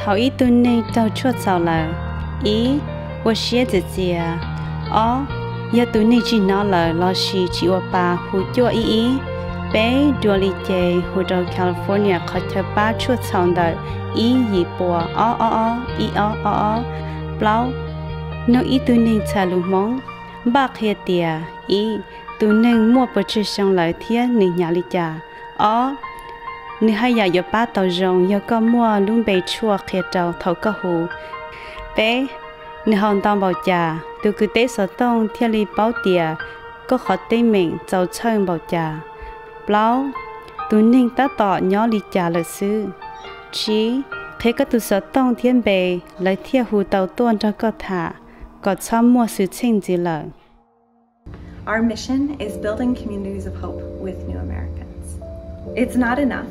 头一顿内到出走了，咦，我写自己啊，哦，要顿内只拿了，老师只我把胡做一一，被多里街胡到 California 可特巴出走的，一一波，哦哦哦，一哦哦哦，不老，那一顿内才路蒙，巴克蒂啊，咦，顿内莫不吃上来天，你nhà里家，哦。 nếu hay giờ giờ ba tàu rồng giờ có mua luôn bề chua khía trầu thầu cơ hồ bé nếu hòn tàu bảo già, từ cứ tế sở tông thiên lý bảo tìa có khó tê mình giàu chân bảo già, lão tú ninh ta tỏ nhỏ lý già lợi sư chí thế các tú sở tông thiên bề lấy thiên hù tàu tuôn cho cơ thả có cho mua sự chinh gì lợi Our mission is building communities of hope with new Americans. It's not enough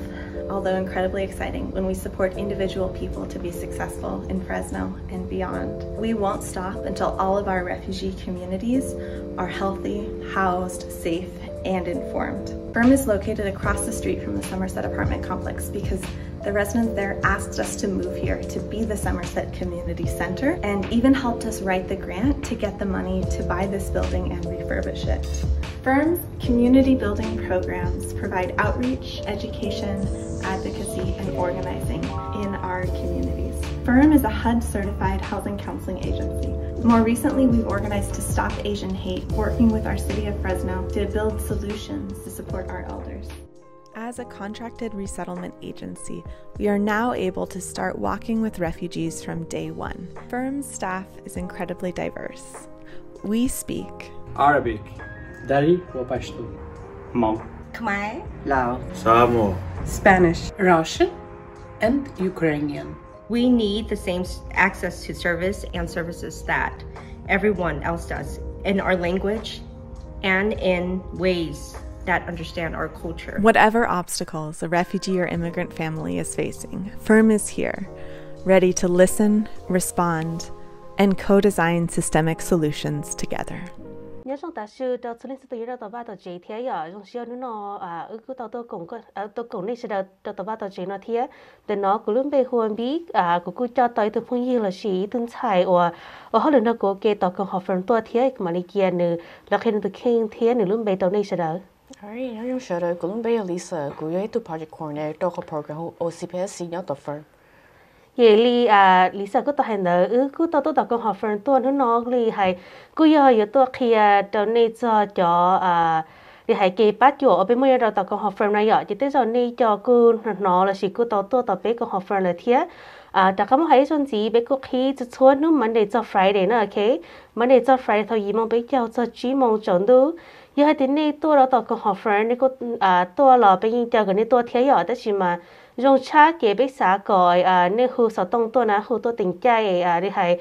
although incredibly exciting when we support individual people to be successful in Fresno and beyond. We won't stop until all of our refugee communities are healthy, housed, safe, and informed. Firm is located across the street from the Somerset apartment complex because the residents there asked us to move here to be the Somerset Community Center and even helped us write the grant to get the money to buy this building and refurbish it. Firm's community building programs provide outreach, education, advocacy, and organizing in our communities. Firm is a HUD certified housing counseling agency. More recently, we've organized to stop Asian hate, working with our city of Fresno to build solutions to support our elders. As a contracted resettlement agency, we are now able to start walking with refugees from day one. Firm's staff is incredibly diverse. We speak Arabic, Dari wa Pashto, Hmong, Khmer, Lao, Samoa, Spanish, Russian, and Ukrainian. We need the same access to service and services that everyone else does in our language and in ways that understand our culture. Whatever obstacles a refugee or immigrant family is facing, Firm is here, ready to listen, respond, and co design systemic solutions together. nhớ trong ta sư cho xử sự tự do tàu ba tàu chế thế ở trong siêu nó à ư cứ tàu tôi cũng có à tôi cũng đi sẽ cho tàu ba tàu chế nó thế để nó cũng luôn bị huân bí à cũng cứ cho tới từ phong như là sĩ tương chạy or ở họ lần đó có cái tàu còn học phần tôi thế mà đi kia nữa là khi nó từ khi thế nữa luôn bị tàu này sẽ đỡ Alright, nhớ trong sẽ đỡ cũng luôn bị Lisa cũng yêu tu project corner tôi có program OCPS nhớ tàu firm. Ye li à Lisa. sao cứ tao hành nợ ư? Cứ tao tôi tao con học phần tuần nó nó li hay cứ giờ giờ tôi Kia à cho nên cho cho à thì hãy kể bắt chỗ ở bên mới đầu tao con học phần này giờ. Chỉ tới giờ này cho cứ nó là chỉ cứ tao tôi tao bé con học phần là thế. à ta không hay xuân gì bé cô khi cho chuột nó để cho Friday nữa ok? Monday cho Friday thôi gì mong bé cho cho chỉ mong chọn đủ giờ hai tiếng này tôi đó tao con học phần này có à tôi là bên cho cái này tôi thiệt giờ đó chỉ mà dùng cha kế biết xã gọi à nên khu sở tông tôi na khu tôi tình trai à đi hay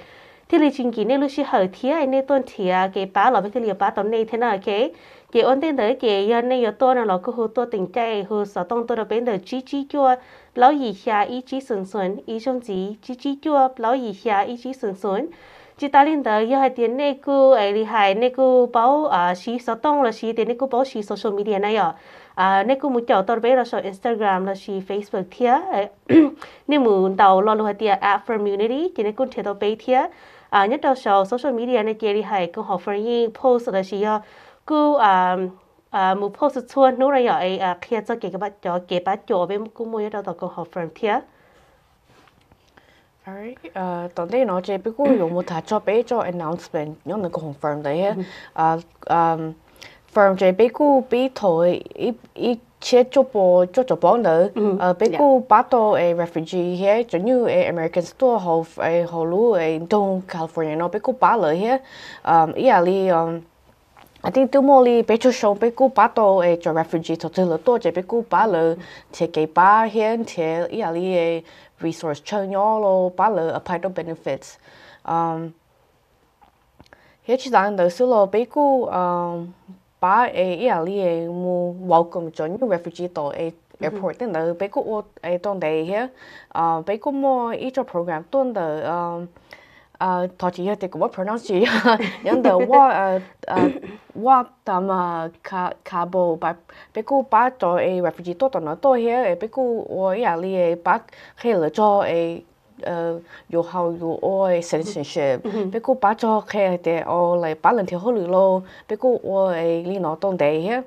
thì lý chính kỳ nên lúc xí hở thía ai nên tôi thía kế bá là biết thì liệu bá tao này thế nào kế kế ổn định đấy kế giờ nên giờ tôi là cái khu tôi tình trai khu sở tông tôi là bên đời chí chí chua lão gì xa ý chí sừng sừng ý trong gì chí chí chua lão gì xa ý chí sừng sừng chỉ ta linh đời giờ hai tiền này cô ấy à, đi hay này cô báo à xí số tông là xí tiền này cô báo xí social media này à. À này cũng muốn chọn tôi bây giờ Instagram, là xí Facebook thia này muốn tàu lo luôn thia app à, community chỉ này cũng thể đầu bây thia à nhất đầu sau social media này chỉ đi hay cũng học phầnyin post là xí à cứ à à một post chuan nó là ai à khi cho cái cái bắt cho cái bát cho bên cũng muốn đầu tàu cũng học phần thia Alright, uh, tận đây nó chỉ biết cũng dùng một cho bé cho announcement, nhưng mà cũng confirm đấy ha. Uh, um, firm chế bé cũ bé thôi ít ít chế cho bộ cho cho bọn nữa. Ờ bé cũ bắt đầu a refugee here cho như a American store hầu a hầu lu a đông California nó bé cũ bắt lại here um ý là li um I think tu mo li cho show bé cũ bắt đầu a cho refugee cho từ lúc tôi chế bé cũ bắt lại thì cái ba here thì ý là li a resource cho nhau lo apply to benefits um here chỉ rằng đời xưa lo bé cũ um ba e i ali e mu welcome cho new refugee to e airport tin da be ko e ton de he uh be ko mo i cho program ton da um uh to chi te ko pronounce chi yan da wa uh wa ta ma ka ka bo ba be ko ba to e refugee to to no to he e be ko o i ali e ba he le cho e 呃有好有爱 citizenship，别个把咗开的哦来把人条好路咯，别个我诶你攞当地嘅，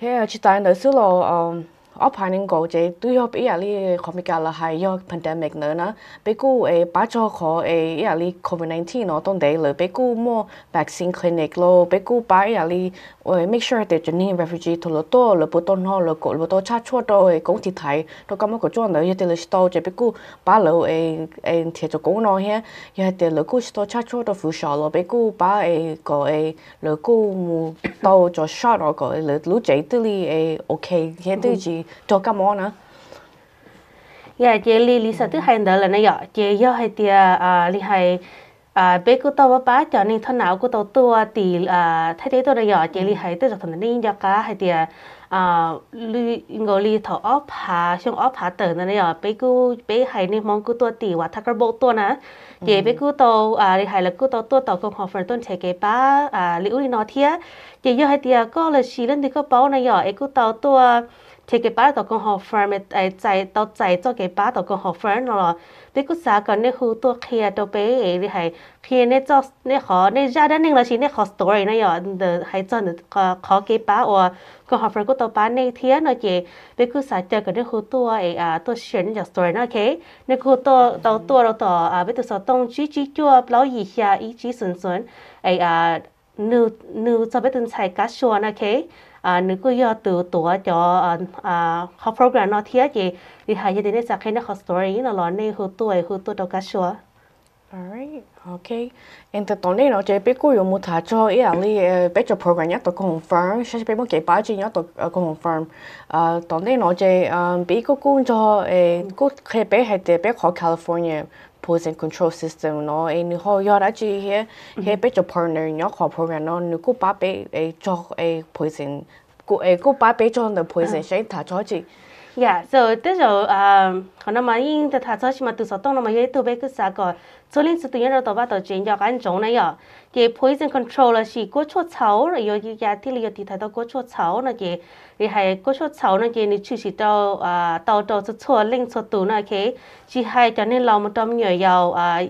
喺啊去大那时咯，嗯。 Ở phản ứng cổ chế tuy học ý ali khó mi cả là hay do pandemic nữa na? Bé cô ấy bắt cho khó ấy ý ali covid 19 nó tông đấy rồi bé cô mua vaccine clinic lo bé cô bắt ý ali make sure that cho nên refugee thôi lo to lo bố tôn ho lo cổ lo to cha chua to ấy cũng thì thấy to cái mà cổ chua nữa thì là store chế bé cô bắt lo ấy ấy thì cho cũng nó he ya thì lo cô store cha chua to phụ sợ lo bé cô bắt ấy có ấy lo cô mua to cho shot rồi có lo lúc chế li ấy ok hiện tự chỉ cho cái món nữa. Ya chị li li sa thứ hai là này giờ. Chị do hai tia à li hai à bé cô tao bá cho nên thân nào cô tao tua thì à thay thế tôi đây giờ. Chị li hai tôi cho thằng nên cho cả hai tia à li ngồi li thọ ốp hà xong ốp hà tử này giờ. Bé cô bé hai nên mong cô tua thì và thắc bộ tua nè. Chị bé cô tao à li hai là cô tao tua tao công học phần tuần chạy cái bá à li uli nó thia chị do hai tia có là xí lên thì có báo này giờ. Ấy cô tao tua thì cái bát tao con học firm ấy chạy tao chạy cho cái bát tao con học firm nó biết cứ sao còn nếu hú tua kia tao bé ấy thì hay khi nếu cho nếu khó nếu ra đến nên là chỉ nếu khó story này rồi để hay cho được khó cái bát hoặc con học firm của tao bát này thì nó chỉ biết cứ sao chờ cái nếu hú tua ấy à tôi share những story nó ok nếu hú tua tao tua tao tao à biết tôi sao tông chỉ chỉ chua bao gì xa ý chỉ sườn sườn ấy à nữ nữ cho biết tôi xài cá sua nó ok à nếu cứ do từ tuổi cho à, à học program nó thiết gì thì hãy như thế này sẽ khi nó học story nó là nên hữu tuổi hữu tuổi đâu cả số Alright, okay. And the tone nó chế biết cô dùng một thà cho ý là li ờ, biết cho program nhất tôi confirm, sẽ biết một cái bài chỉ nhất tôi confirm. À, tone nó chế ờ, biết cô cũng cho ờ, cô khi bé hay để biết học California poison control system nó em họ giờ đã chỉ he he biết cho partner nhớ họ program nó nếu cô ba bé cho poison. Cô cô ba bé cho nó poison sẽ thả cho Yeah, so this is um mà in yin ta tha mà từ sau sa tong na ma ye tu be ka sa ko so lin su tu yin đầu ba to chuyển ja gan zhong này ya ye poison control là gì? ko chuo cao rồi rồi cái ya thì là thì thấy ta do ko chuo nó cái, ye hay hai ko chuo nó cái, như ni chu shi à tao do sẽ chuo lên chuo tu nó cái chỉ hay cho nên lo một trăm nhiều giàu à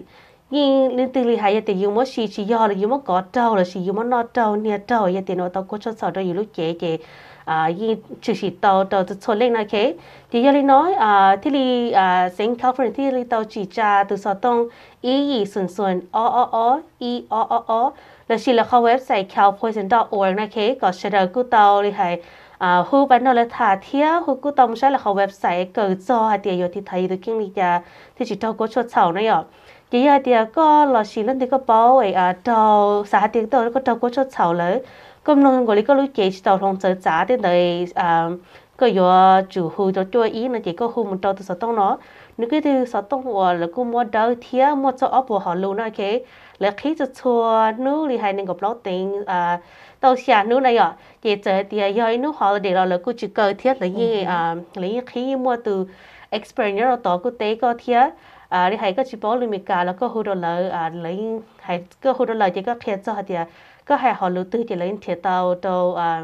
nhưng liên từ li cái ya ti gì chỉ shi là yo la yu mo là gì? la shi yu mo no tao nia tao ya ti no tao ko chuo cao lúc chế lu che che à y chỉ chỉ tàu tàu từ số lên này cái thì giờ nói à thì li à sinh California thì li tàu chỉ trả từ số tông y y xuân xuân o o o y o o o là chỉ là kho website calpoison.org này cái có sẽ được cứ tàu li hay à hu bạn nói là thà thia hu cứ tàu sẽ là kho website cờ cho hay tiền thì thấy được kinh lý cha thì chỉ tàu có cho chảo này ạ chỉ là tiền có là chỉ lên thì có bảo ấy à tàu xã tiền tàu có tàu có cho chảo lấy 咁侬我哋嗰度解到同就渣啲嚟誒，個要住户就做伊呢，結果户門到都實當咯。你嗰啲實當話，你個冇到天冇做阿婆好路呢嘅，你起就錯，你你係能夠保定誒，到下你嚟呀，也就啲要你好啲咯，你個住個天你誒，你起冇到 experience 到個地個天。à đi hay có chỉ bảo lưu mình cả là có hồ đồ lợi à lấy hay có hồ đồ lợi chỉ có kẹt cho thì có hay họ lưu tư chỉ lên thiệt tàu tàu à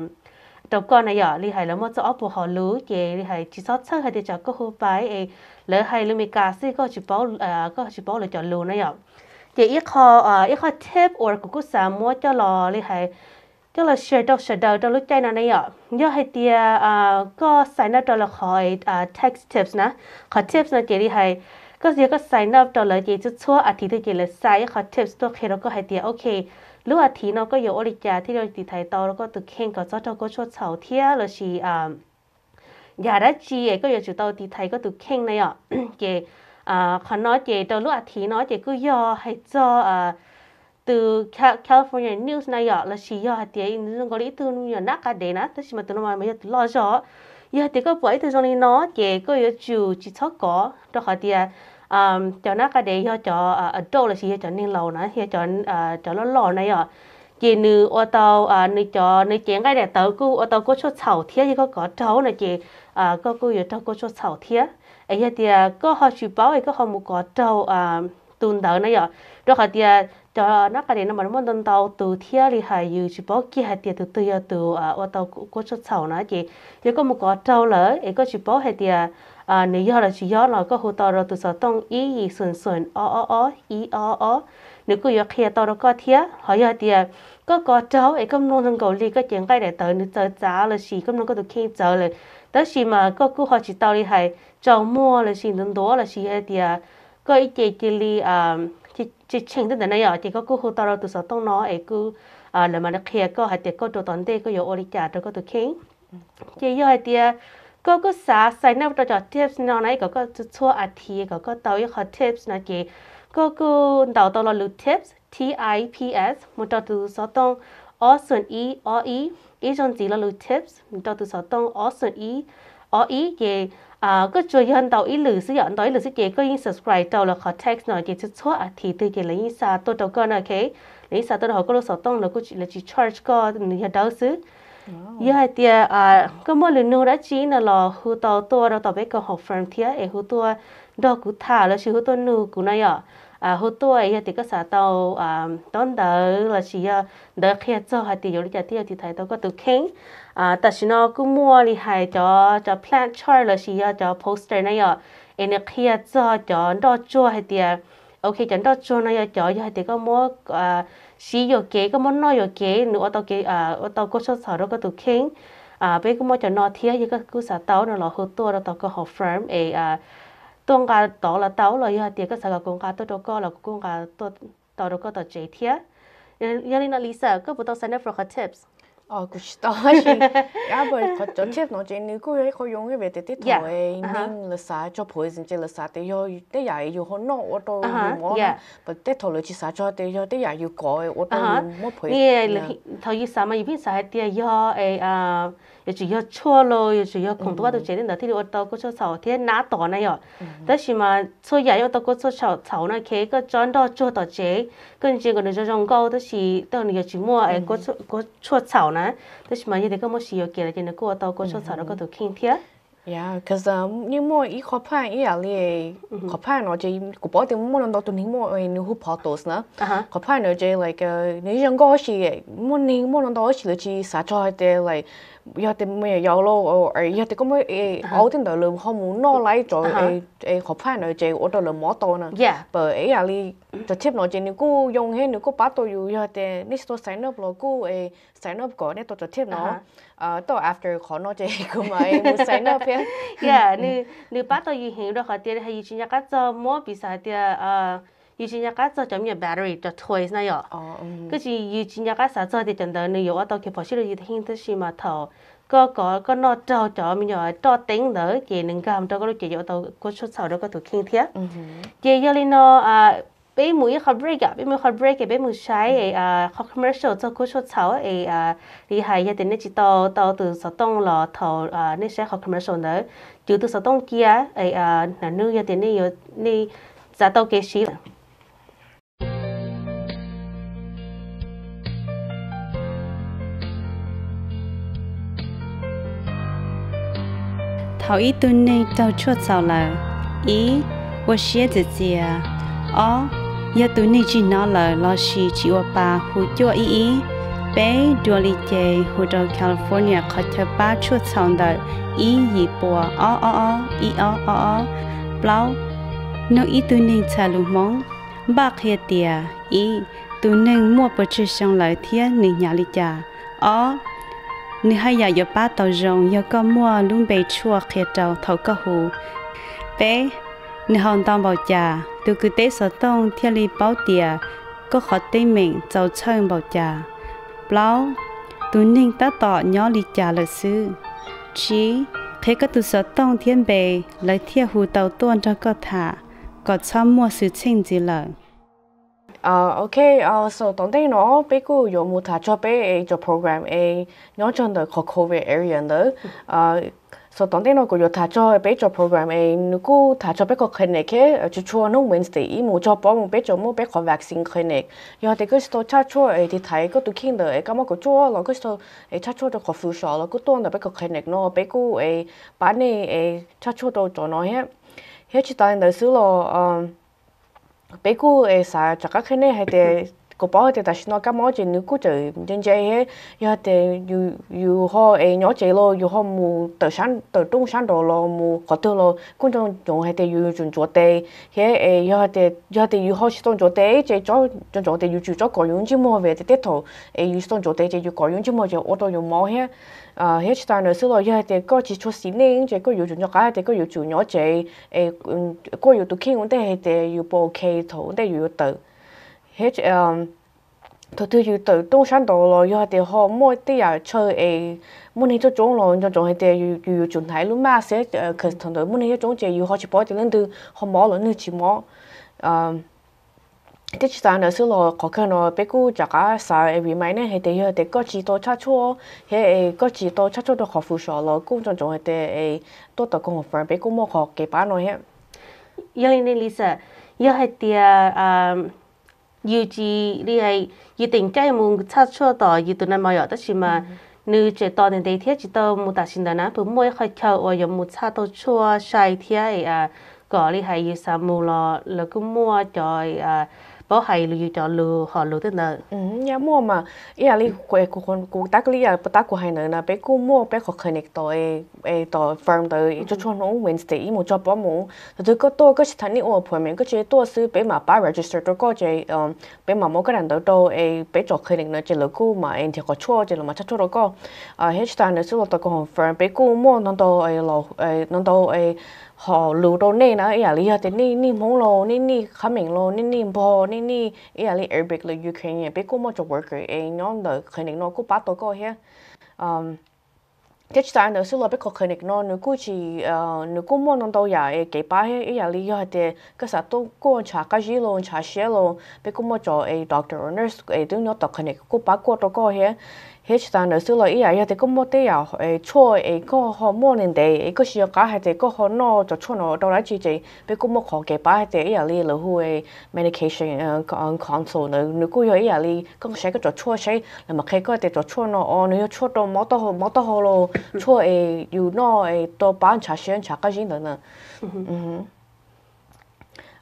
tàu con này giờ đi hay là một chỗ bộ họ lưu chỉ đi hay chỉ sót sơ hay thì cho có hỗ bài lỡ hay lưu mi cả xí có chỉ bảo à có chỉ bảo là cho lưu này giờ chỉ ít họ à ít họ tip or cũng có mua cho lò đi hay cho là share đâu share đâu đâu lúc chạy này ạ nhớ hay tia à có sign up cho là khỏi à text tips nè khỏi tips nè chỉ đi hay có có sign up đâu là chỉ chút là tips tôi có hay ok lúc à thì nó có nhiều ổn định thì rồi thì thấy to nó có từ khen có cho cho có cho Sầu thia là chỉ à nhà đã chi có nhiều chủ tàu thì thấy có từ khen này ạ chị à khó nói chị đâu lúc à thì nói chị cứ do hay cho à từ California News này ạ là chỉ do thì nó có lý từ nhiều nát cả đấy nát tức mà từ nó mà giờ lo cho giờ thì có buổi từ trong nó chị có nhiều chủ chỉ cho có đó họ thì um cho nó cái đấy cho ờ, ở đâu là gì cho nên lâu nữa thì cho ờ, cho nó lò này ạ. Chị nữ ô tô à nữ cho, nữ chén cái để tàu cô, ô tô có cho chảo thiết thì có có cháu này chị. À có cô yêu cháu có cho chảo thiết ấy giờ thì có họ chụp báo ấy có họ một có cháu à tuần đầu này ạ. Rồi họ thì cho nó cái đấy nó mà nó muốn tuần đầu từ thiết thì hay yêu chụp báo kia hay thì từ từ từ à ô tô có chút sầu nữa chị. Chỉ có một có cháu lỡ, ấy có chụp báo hay thì à nếu giờ là chỉ giờ là có hồ tàu rồi từ sau tông ý ý xuân xuân ó ó ó ý ó ó nếu cứ giờ kia tàu đó có thiên họ giờ thì có có trâu ấy có nông dân cầu li có chuyện cái để tới nếu tới giá là gì có nông có được khi giờ là đó là mà có cứ họ chỉ tàu đi hay trâu mua là gì nên đó là gì hay thì có ý chỉ chỉ li à chỉ chỉ chỉnh đến này à thì có cô hỗ trợ từ sau tông nó ấy cứ à là mà nó kia có hay thì có đồ tận đây có yếu ổn trả cho có được khen chỉ yếu hay thì có có xã sai nào cho tips nào này có có chua à thì có có tàu yếu tips nó kì, có có đào đào là tips T I P S một trò từ sau tông O sơn E O E ý trong gì là tips một trò từ sau tông O sơn E O E thì à có chơi hơn tàu ý lử sử dụng tàu ý lử sử chế có in subscribe tàu là khó text nói kì, chút số à thì từ kì lấy in sa tôi cơ con kì, lấy sa tôi họ có lúc sáu tông là có là chỉ charge có người đâu xứ giờ thì à có mỗi lần nữa đã chỉ là lò hú tàu tôi đâu tàu bé có học firm thía ấy hú tôi đó cũng thả là chỉ hú tôi nụ cũng này à à hú tôi ấy thì có xã tàu à đón đỡ là chỉ à, đỡ khi cho hai tia rồi thì thì thấy tàu có từ khen à ta chỉ nó cứ mua thì hay cho cho plant chart là chỉ à, cho poster này à em kia cho cho đó cho hay thì ok, cho đó cho này cho hay thì có mua à xí yo kế có món nói yo kế nữa tao kế à ở tao có số sáu đó có tụ khen à bây có mua cho nó thiệt như cái cứ sao tao nó là hỗ trợ đó tao có học firm ấy à tôi cả tao là tao là hay tiệt cái sao công cả tao đó có là công cả tao tao đó có tao chế thiệt Yelena Lisa, có bộ tao sign for her tips. 어, 그시다. 하시. 야, 뭐, 저 책 너 제니 그 거 용해 베데 때 토에 닝 러사 저 보이진 제 러사 때 요, 때 야, 요 혼노 오토 뭐. 뭐, 때 토로 지 사저 때 요, 때 야, 요 거 오토 뭐 보이. 예, 더이 사마 이비 사할 때 요, 에, 아, giờ chỉ có chua rồi giờ chỉ có không chế đến đó thì ô tô có cho sầu thì ná tỏ này rồi đó mà cho giải ô tô có cho sầu sầu này cái cái chọn đó chua tỏ chế cái gì còn cho trong câu đó chỉ đó là chỉ mua ấy có có chua sầu nè đó mà như thế có một xíu kia là chỉ nó có tô có cho sầu nó có được kinh thiệt Yeah, cause um, như mo i khó phai i ali khó phai nó chỉ cụ bỏ tiền mo nó tụi mo ai nu hu 跑多 nữa. Khó phai nó chỉ like ờ, nếu rằng có gì mo ni mo nó đó chỉ là chỉ sa cho để like giờ thì mo giờ lo ở giờ thì có mấy ờ, ai ở trên đời lượng không muốn nó lại cho ai ai khó phai nó chỉ ở đời lượng mỏ to nữa. Yeah. Bởi ấy ali cho tiếp nó chỉ nếu cô dùng hết nếu cô bắt tôi giờ thì nếu tôi sign up rồi cô ai ờ, sign up có nên tôi cho tiếp nó ờ tôi after khó nói chơi của mà em muốn sáng yeah ừ. nữ nữ bắt tôi hiểu được họ tiền hay chỉ nhắc mua bị sai tiền ờ yêu chỉ nhắc cho chấm nhiều battery cho toys này ạ. Ờ, ừ. Cái gì yêu chỉ nhắc sao cho thì chẳng đợi nữ yêu ở đâu kia phải sử dụng hình thức gì mà thầu có có có nó cho cho mình nhỏ cho tính đỡ chỉ nâng cao cho cái lúc chỉ yêu tàu có xuất sau đó có tụ lên ừ nó à bé mũi khó break à bé mũi khó break cái bé mũi sai ấy à khó commercial cho cô số sáu ấy à đi hay gia đình nó chỉ tàu tàu từ sáu tông lò thầu à nên sẽ khó commercial nữa chứ từ sáu tông kia ấy à là nữ gia đình này này giá tàu kế sĩ. Thảo ý tuần này tao chốt sao là ý tôi à? Giờ tôi nên chỉ nói là lo xí chỉ ở ba hú cho ý ý bé đua li chê hú đầu California có thể ba chút sao đó ý gì bùa ó ó ó ý ó ó ó bao nó ý tôi nên trả lù mong bác kia tiề ý tôi nên mua bữa trưa xong lại thiên nên nhà li cha ó nếu hay giờ giờ ba tàu rồng giờ có mua luôn bề chua kia trâu thầu có hù bé nếu hòn bảo từ tế tông bảo có mình bảo bao ta sư chỉ tông thiên bề tàu cho có thả, có gì thà cho bé cho program a COVID area nữa so tante no nó yo thà cho pe cho program e nu ku thà cho pe ko khene ke cho chu nó Wednesday i mo cho po mo pe cho mo pe ko vaccine khene Yo, thì ko sto cha cho e ti thai thấy có king kinh e ka mo ko cho lo ko sto e cha cho to ko fu sha lo ko to na pe ko khene nó pe ku e pa này e cha chua đâu cho nó hết. Hết lo um pe ku e sa cha ka sao chắc te cái cô bảo thì ta nói cái món gì nước cốt chơi trên trái hết ya thì you you họ ấy nhỏ chơi lo you họ mù từ sáng từ trung sáng đồ lo, mù khó thứ lo, cũng trong trong hay thì you chuẩn chỗ tê. Hết ấy thì ya thì you họ trong chỗ tê chế cho trong chỗ tê you chủ cho có 用 chứ mua về thì tiếp thầu ấy you trong chỗ tê chơi you có 用 chứ mua chơi ô tô dùng máu hết. À hết ta nữa xưa lo ya thì có chỉ cho xí nên chơi có you chuẩn cái thì có you chủ nhỏ chơi ấy ừ, có you kinh cũng thế thì you bộ kê thầu thế you tự hết um tôi thứ gì tự tung sáng đồ rồi do thì họ mỗi tí à chơi ấy muốn hết cho chúng rồi cho chúng hết thì dù dù chuẩn thấy luôn mà sẽ cứ thằng đó muốn hết chúng chơi, dù họ chỉ bảo thì lên từ họ mỏ rồi nên chỉ mỏ um thế chỉ sáng đó xưa là có khi nó bé cô chắc cả sao ấy vì mấy này thì hết thì có chỉ tôi chắc chỗ hết ấy có chỉ tôi chắc chỗ được học phụ sở rồi cũng cho chúng thì, thì ấy tôi tự cùng phải, bé cô mua học cái bán rồi hết giờ anh Lisa giờ hết thì um yêu chỉ đi hay yêu tình cái muốn sát chua tỏ yêu tụi nó mà ở đó chỉ mà nữ trẻ tỏ đến đây thiết chỉ tao ta xin đó nè bữa mỗi khai khâu ở dùng một sát tao chua sai thiết à có đi hay yêu sa mù lo là cũng mua cho à bảo hay lưu cho lưu họ lưu nợ ừ nhà mua mà ý là li quay của con của tác li à tác của hai nợ là bé cô mua bé có connect tới ê tới firm tới cho cho nó Wednesday một cho bảo mu rồi có tôi có chỉ thấy những appointment có chỉ tôi sư bé mà ba register tôi có chỉ bé mà mỗi cái lần tới tôi ê bé cho connect nữa chỉ là cô mà em thì có chua chỉ là mà chắc chua đó có à hết time nữa sư là tôi có confirm bé cô mua nó tôi ê lo ê nó tôi ê họ lưu đồ này nó ý là thì ni ni mong lo ni ni khá mình lo ni ni bò, ni ni, ý là Arabic là Ukraine biết cô một cho worker ấy nhóm đó khởi nó cũng bắt tôi coi hết um cái chuyện nó xưa là biết có khởi nó nó cũng chỉ nó cũng muốn nó đâu ya cái ba ấy ý là lý do thì cái sao tôi cô trả cái gì luôn trả xe luôn, biết cô một cho ấy doctor, nurse ấy đứng nó tập khởi cũng bắt cô tôi coi hết hết ta nữa xưa lại ý thì có một cái à chua ấy có họ mua nên để ấy có sự cả hay thì có họ nó cho chua nó đâu lại chỉ chỉ bây có một họ cái ba thì ý li là hu medication console nữa nếu có ý li có sẽ có cho chua sẽ là mà khi có thì cho chua nó ờ nếu chua đâu mất đâu mất đâu lo chua ấy you know ấy đâu bán trà tiền trà cái gì nữa nè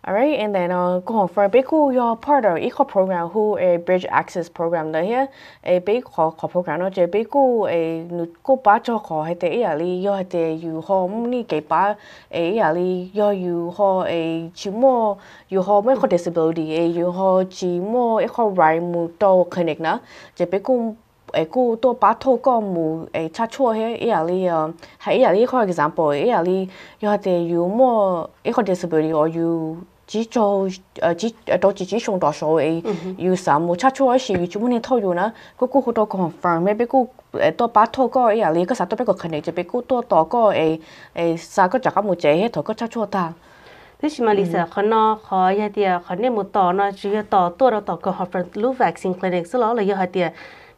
Alright, and then uh, go for big who your part of eco program who a bridge access program đó here a big khó khó program nó chỉ big who a nu cô ba cho khó hay thế à li yo hay thế you ho ni cái ba a à li yo you ho a chỉ mo you ho mấy có disability a you ho chỉ mo a có right mu to connect nó chỉ big who 诶，古多把头个木诶插错迄伊阿里呃，还伊阿里可 example，伊阿里有啲有么一个 disability or you 只做诶只诶到自己上多数诶，要什么差错时要做乜嘢套用呢？嗰个好多 confirm 咩？俾个诶多把套个诶，你个啥都俾个肯定就俾个多多个诶诶啥个就咁冇借，头个差错ta。thế thì mà lý khó nó khó ya tiệt khó nên một tỏ nó chỉ tỏ tua đó tỏ có học phần lưu vaccine clinic số đó là ya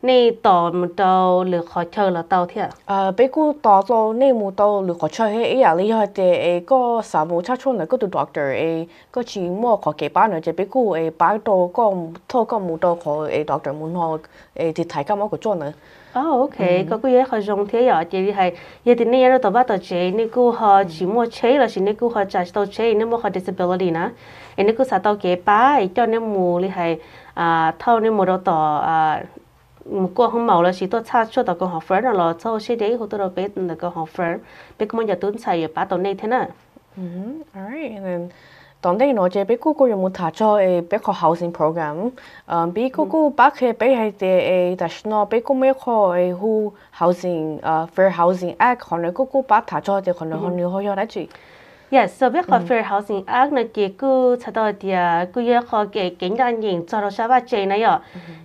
นี่ต่อมันโตหรือขอเชิญละโตเถอะเอ่อไปกูต่อโตนี่มูโตหรือขอเชิญให้ไอ้อะไรย่อยเจเอก็สามูชาชนแล้วก็ตัวด็อกเตอร์เอก็ชีมั่วขอเก็บป้าหน่อยจะไปกูเอป้าโตก็โทก็มูโตขอเอด็อกเตอร์มูนอเอที่ถ่ายก็มั่วก็จนเลย Oh, ok, có cái gì họ dùng thế giờ chỉ là giờ thì nay rồi tao bắt tao chế nên cô họ chỉ mua chế là chỉ nên cô họ trả tao chế nên mua họ disability nè, nên cô sao tao kế ba, cho nên mua là hay à thâu nên mua đồ tao à con học phở là sau sẽ đấy hồ tôi đâu biết là con học phở biết có giờ tuấn xài bắt tao này thế nào alright and then 当地我这边嗰个有冇睇咗诶，比较 housing program，诶，比嗰个北系比系啲诶，但系我比嗰咩个诶，who housing 诶 fair housing act，可能嗰个北睇咗，就可能可能可以嚟住。 Yes, so biết khó fair housing act này chỉ cứ cho tôi thì cứ yêu khó cái kinh doanh nhìn cho nó sao vậy chơi này ạ.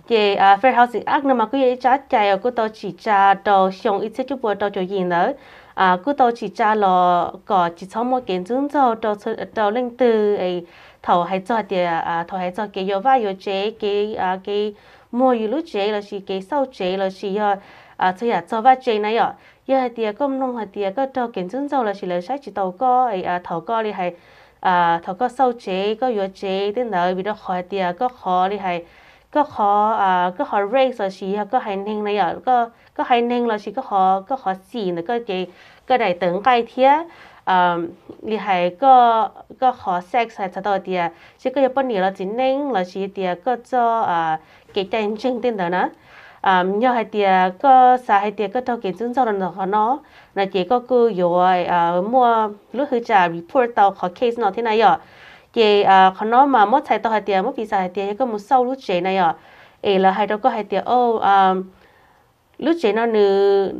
Thì fair housing act này mà cứ yêu trả chạy cứ tôi chỉ trả đầu xong ít chút bữa đầu cho nhìn nữa. À cứ tôi chỉ trả là có chỉ sau một cái chứng cho đầu đầu lên từ ấy thầu hay cho thì à thầu hay cho cái yêu vay yêu chế cái à cái mua yêu lúc chế là chỉ cái sau chế là chỉ à cho ya cho vay chế này ạ giờ hay tiệt à, nông hay à, có cho kiến dân giàu là chỉ là sách chỉ tàu có à thầu có đi hay à thầu có sâu chế có yếu chế thế nào bị đó khỏi tiệt à, có khó đi hay, có khó à có khó rate là chỉ có hay nên này à có có hay nên là chỉ có khó có khó gì nữa có cái có đại cái thế à đi hay có có khó sex hay sao đó tiệt chỉ có một nửa là chỉ nên là chỉ tiệt có cho à cái tranh tranh thế nào nữa nhờ nhớ hai tia có xả hai tia có thâu kiến chứng sau nó nó. Là chỉ có cứ rồi ờ, mua lúc hư trả report tàu khó case nó thế này ạ. Chị à ờ, khó nó mà mất thầy tàu hai tia mất visa xả hai tia có một sau lúc chế này ạ. Ấy là hai đâu có hai tia ô à lúc chế nó nữ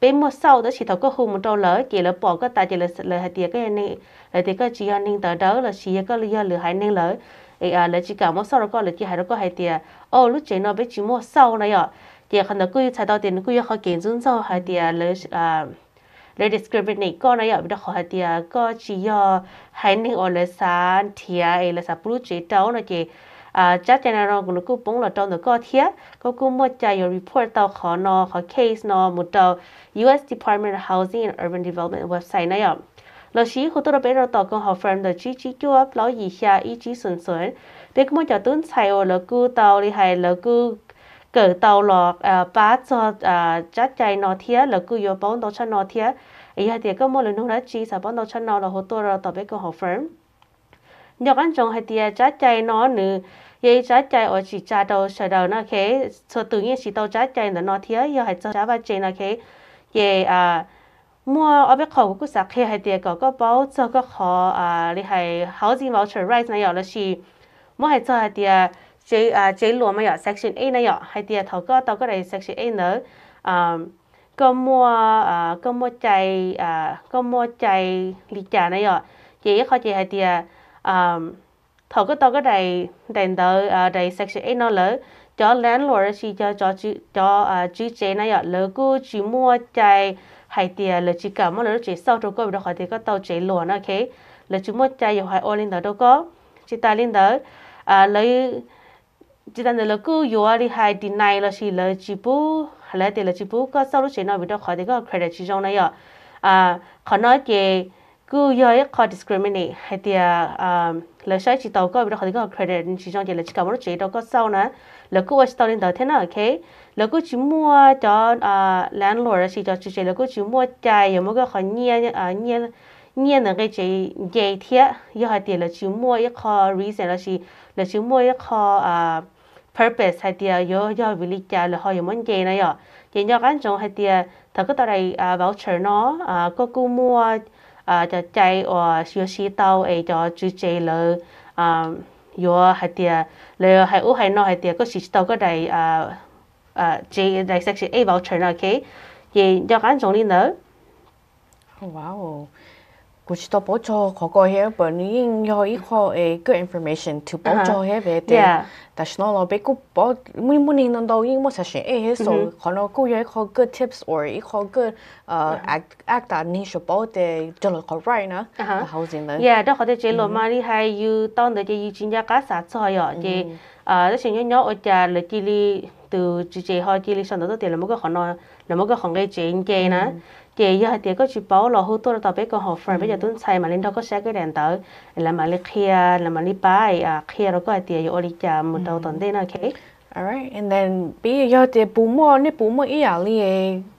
bên mua sau đó chỉ thầu có hùng một trâu lỡ, chỉ là bỏ có tài, chỉ là là hai tia cái này là thì có chỉ anh ninh tới đó, là chỉ có lý do lừa hai ninh lỡ. Ấy ờ, là chỉ cả mua sau đó có là chỉ hai đó có hai tia ô lúc nó một này cứ chạy tàu tiền cứ khó kiến dung sau hay tiền lỡ à le discriminate ko na ya bi da kho hatia ko chi yo hai ni o le sa thia e le sa pru che tao na à chắc chắn là nó cũng bông là trong đó có thiệt có cũng một trái report tao khó nó khó case nó một tàu US Department of Housing and Urban Development website này ạ là sĩ khu tôi công firm được gì ý chí để cũng một cho tuấn xài ở là cứ tàu đi hay là cứ cỡ tàu lọ à ba cho à chắc chạy nó thiệt là cứ vô bóng tàu cho nó thiệt. Ý hay thì có một lần nữa chỉ sao bóng tàu cho nó là hồ tôi rồi tàu biết công học firm nhớ anh chồng hay thì chắc chạy nó nữa vậy chắc chạy ở chỉ cha đầu sợ đầu nó khé số tự nhiên chỉ tàu chắc chạy nó thiệt giờ hay cho cha ba chạy nó khé vậy à mua ở bên khẩu của sạc hay thì có có bao cho có khó à li hay housing voucher rights này là gì mỗi hai cho hay thì chế à chế lúa mà ở section A này ở hai thì thầu có tao có đây section A nữa à có mua à có mua chạy à có mua chạy lì trà này ở chế khó chế hai thì à thầu có tao có đây đèn đỡ à đây section A nó lớn cho landlord chỉ cho cho cho à chú chế này ở lỡ cứ chỉ mua chạy hai tiền là chỉ cả mà lỡ chỉ sau trong coi đó hỏi thì có tàu chế lúa nó ok là chúng mua chạy hay ô lên đó đâu có chỉ ta lên đó à lấy chỉ ta là cứ yo đi hay tin này là chỉ là chỉ bố là tiền là chỉ bố có sau lúc chạy nào bị đó khỏi thì có credit chỉ trong này à khó nói về cứ yo ấy có discriminate, hay thì à là sai chỉ tàu có bị đó khỏi thì có credit chỉ trong chỉ là chỉ cả một lúc chạy đâu có sau nữa. Là cứ watch tàu lên đó thế nào, ok? Là cứ chỉ mua cho à landlord chỉ cho chỉ là cứ chỉ mua chai rồi mua cái khó nhia à nhia nhiên là cái chế dây thiết yêu hai tiền là chỉ mua yêu khó reason là chỉ là chỉ mua yêu khó à purpose hai tiền yêu yêu vì lý cha là họ yêu muốn dây này ạ chỉ cho cái chỗ hai tiền thật cái tao này à voucher nó à có cứ mua à cho chạy ở siêu thị tàu ấy cho chú chế là à yêu hai tiền là hai u hai nó hai tiền có chỉ tàu cái này à à chế like section A voucher nó ok thì cho cái chỗ này nữa wow chỉ tao bảo cho coi hết bởi nhưng do ít khó ấy good information to bảo cho hết về thế tại sao nó bị cú bảo mình muốn nhìn đâu nhưng mà section A hết so khó nó cú có khó good tips or ít khó good uh act act that nên sẽ bảo để cho nó khó right nữa housing nữa yeah đó có thể chế lo mà đi hay you tao được chế you chính gia cá sát cho ya chế à đó là nhỏ ở nhà là chỉ li từ chỉ chỉ họ chỉ li sản xuất tiền là một cái khoản nó là một cái khoản cái chuyện kia nè chị giờ thì có chỉ bảo là hỗ trợ tao biết con học phải bây giờ tôi xài mà lên đó có sẽ cái đèn tới là mà lên kia là mà lên bài à kia rồi có tiền ở đi chả một đầu tuần đây nè ok Alright, and then bây giờ thì bố mẹ nè bố mẹ ý là li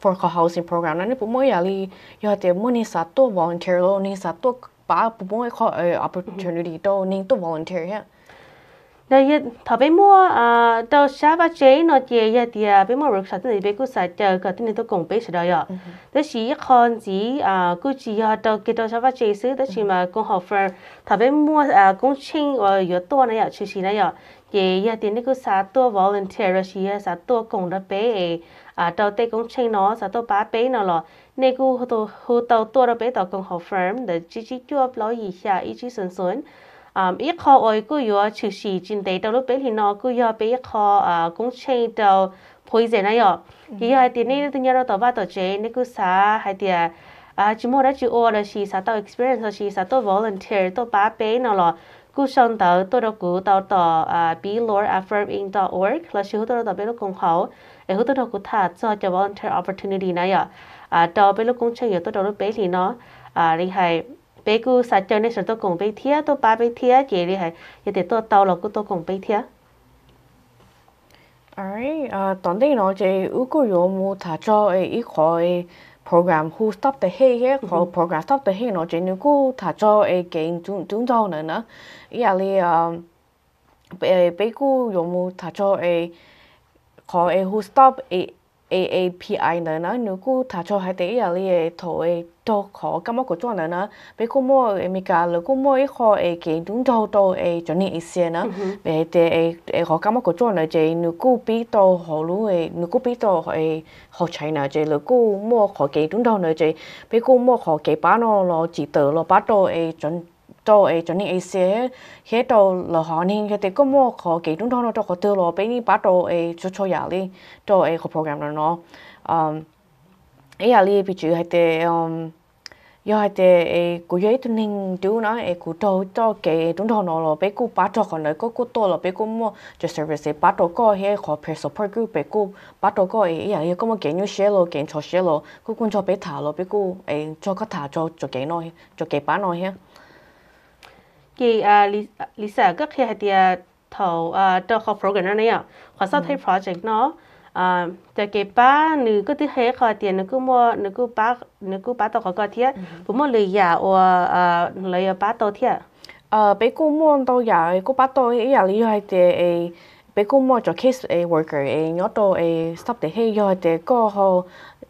for the housing program nè bố mẹ ý là li giờ thì mua nè sát tổ volunteer lo nè sát tổ ba bố mẹ có opportunity to nè tổ volunteer hết đây thọ bé mua à đâu sáng ba chế nó chế ya thì bé mua được sản phẩm bé cứ xài chờ cái tin tôi cùng bé sẽ đợi ạ. Đó chỉ con gì à cứ chỉ ya đâu cái đâu sáng ba chế xứ đó chỉ mà con học firm thọ bé mua à công trình ở yếu tố này ạ chỉ chỉ này ạ. Chế ya thì nó cứ xài tua volunteer rồi chỉ xài tua cùng đó bé à đầu tay công trình nó xài tua ba bé nó là nên cứ hồ hồ tàu tua đó bé tàu cùng học firm để chỉ chỉ cho lo gì xa ý chí xuân xuân um ít kho oi cứ yo chữ sĩ chính tế đâu lúc bé thì nó cứ yo bé à cũng chơi đâu poison này yo thì hai tiền này tôi nhớ đâu tao bắt tao chơi nên cứ sa hai tiền à chỉ mua ra chữ ô là chỉ sa tao experience là chỉ sa tao volunteer tao ba bé nó là cứ xong tao tôi đâu cứ tao tao à be lord affirming org là chỉ tôi tao bé lúc cùng hậu để tôi đâu cứ thả cho cho volunteer opportunity này yo à tao bé lúc cũng chơi tôi đâu lúc bé thì nó à đi hay bé cứ sa chơi nên tôi cùng bé thía tôi ba bé thía chị đi hay vậy thì tôi tàu là cứ tôi cùng bé thía Alright, à, tận đây nó chỉ ước có 有冇 thà cho ấy ít khỏi program who stop the hay he ko program stop the hay no je nu ku tha cho e game tung tung cho na na ya li um be be ku yo mu tha cho e ko e who stop e AAPI nữa nó nếu cô thả cho hai tế là li thôi to khó cái mốc của chỗ nữa nó bé cô mua em cả là cô mua ít khó ấy cái đúng đâu đâu ấy cho nên xe nó bé để ấy khó cái mốc của chỗ nữa chỉ nếu cô biết đâu họ luôn ấy nếu cô biết đâu ấy họ chạy nữa chỉ là cô mua khó cái đúng đâu nữa chỉ bé cô mua khó cái bán nó nó chỉ tự nó bắt đầu ấy cho tôi ấy cho nên ấy sẽ hết tôi là họ nên cái cái mua khó cái đúng đâu nó cho có tự lo bên đi bắt đầu ấy cho cho nhà đi đâu ấy có program nó nó um ấy là đi ví dụ hay để um yo hay để ấy cụ giấy tôi nên chú nó ấy cụ đâu cho cái đúng đâu nó là bên cụ bắt đầu còn lại có cụ to là bên cụ mua cho service bắt đầu có hết có phải support group bên cụ bắt đầu có ấy là có một cái như share lo cái cho share lo cụ cũng cho bên thả lo bên cụ ấy cho cái thả cho cho cái nó cho cái bán nó hết chị à Lisa các khi hay thầu à cho họ program này à họ sao thấy project nó à cho cái ba nữ cứ thứ hết họ tiền nữ cứ mua nữ cứ ba nữ cứ ba họ có thiệt bố mua lời giả or à lời ba tàu thiệt ờ bé cô mua tàu giả cô ba tàu ấy giả lý hay để bé cô mua cho case worker ấy nhớ tàu ấy stop để hay rồi để có họ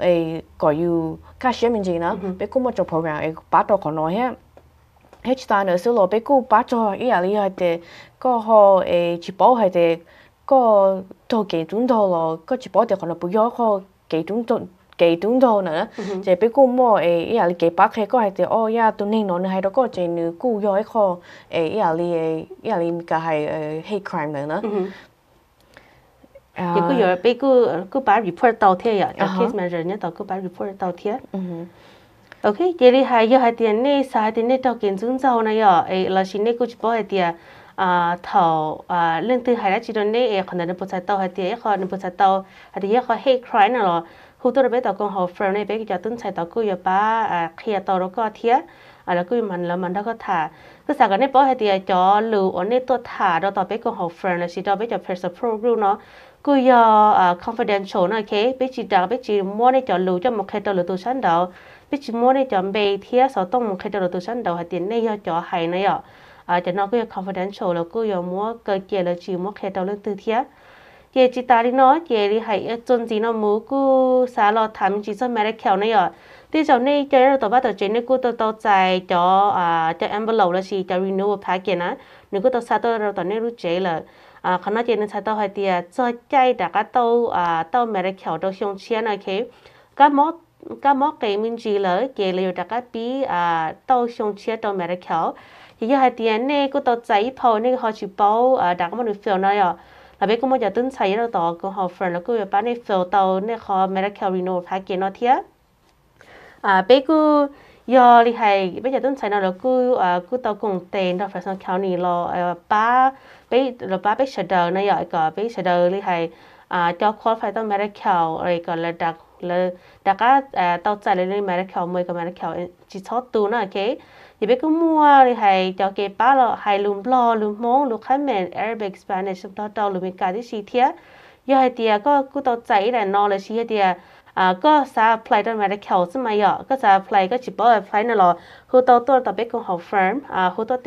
ấy có dù các sĩ mình gì nữa bé cô một trong program ấy bắt đầu còn nói hết hết ta nữa xíu rồi bé cô bắt cho ý là lý hay có họ ấy chỉ bảo hay để có cho kỹ chúng thôi là có chỉ bảo để còn là bây giờ họ kỹ chúng tôi kỹ chúng thôi nữa. Chỉ bé cô mua ấy ý là kỹ bắt hay có hay để ô ya tôi nên nói hay đó có chỉ nữ yo ấy họ ấy ý là lý ý là lý cái hay hate crime nữa thì cứ giờ bây cứ cứ bán report tàu thế à case manager nhé tàu cứ bán report tàu thế. Ok vậy thì hay giờ hay tiền này sai tiền này tàu kiến chứng giàu này à ấy là xin này cứ chỉ bảo hay tiền à thầu à lên từ hay là chỉ đơn này còn là bộ sai tàu hay tiền còn bộ sai tàu hay tiền còn hate crime nào rồi hụt tôi bây tàu con học firm này bây giờ tuân sai tàu cứ giờ ba à khi tàu đó có thế. À là cứ mình là mình đã có thả. Cứ sao cái này bảo hay tiền cho lưu ở này tôi thả đó tàu bây con học firm là chỉ tàu bây giờ personal program nó cứ giờ confidential nó ok bây chỉ đạo bây chỉ mua này cho lưu cho một cái đầu lưu tu sản đầu. Bây chỉ mua này cho bề thía sau tông một cái đầu lưu tu sản đầu hay tiền này giờ cho hay này ạ. À cho nó cứ confidential là cứ giờ mua cơ kia là chỉ mua cái đầu lưu tư thía. Giờ chỉ ta đi nói giờ đi hay ờ, chuẩn gì nó mua cứ xả lo thầm chỉ cho mẹ cái khéo này ạ. Thì sau này cho nên tao bắt đầu trên này, cứ tao tao chạy cho à cho envelope là gì cho renew package á. Nếu cứ tao xả tao tao này rút chế là à khả năng trên sai tao hay tiệt cho chạy đã các tao à tao mẹ cái khẩu tao xong chia này cái cái mốt các mốt cái mình chỉ là cái liệu đã các bí à tao xong chia tao mẹ cái khẩu thì giờ hay tiệt này cứ tao chạy phao này họ chỉ bảo à đã có một phiếu này à là biết có một giờ tính chạy nó tao có họ friend nó cứ bán này phiếu tao này họ mẹ cái reno phải packet nó thiệt à biết cứ giờ thì hay bây giờ tính chạy nó là cứ à cứ tao cùng tiền đó phải sang khảo này lo ba bây rồi ba bây giờ đời này rồi có bây giờ đời thì hay à cho qualify tao medical rồi còn là đặc là đặc á à tao chạy lên medical mới có medical chỉ thoát tu nữa ok thì bây cứ mua thì hay cho cái ba là hay lùm lo lùm mong lùm khai mền Arabic, Spanish tao tao lùm cái gì xí thiệt giờ hay thì có cứ tao chạy là nó là xí thì à có sa apply đó medical chứ mà giờ có sa apply có chỉ bảo apply nó là hô tao tôi tao biết con học firm à hô tao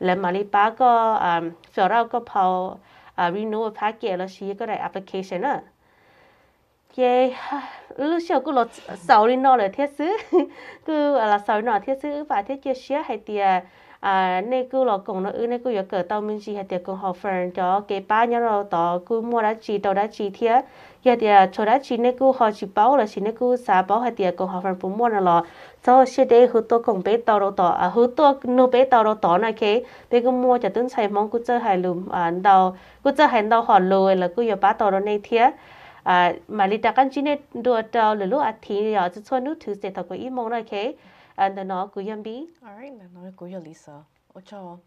tình trai ấy tôi mà đi ba có à, um fill có phao uh, à, renew packet là xí cái này application á. Cái, lúc sau cứ lọt sau đi nó là thiết sứ cứ là sau nó thiết sứ và thiết chia sẻ hay tiền à nên cứ là cùng nó ư nên cứ giờ cỡ tàu mình chỉ hay tiền cùng học phần cho cái ba nhớ rồi tao cứ mua đã chỉ tàu đã chỉ thiết giờ thì cho đã chỉ nên cứ học chỉ bảo là chỉ nên cứ xả bảo hay tiền cùng học phần phụ mua là sau sẽ để hút tôi cùng bé tàu đâu tỏ. À hút tôi nô bé tàu đâu tỏ này cái bé cứ mua cho tính xài mong cứ chơi hài lùm à đầu cứ chơi hài đầu họ lùi là cứ giờ bá tàu đâu này thiệt à mà li ta anh chỉ nên đùa tàu lửa lúc à thì giờ chỉ cho nước thứ sẽ thật có ý mong này thế à nó nó cũng yếm bi alright nó nói cũng yêu ô chào